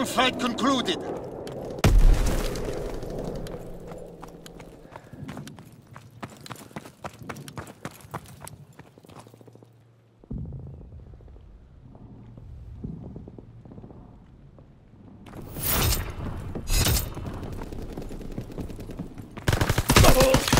Gunfight concluded. Oh!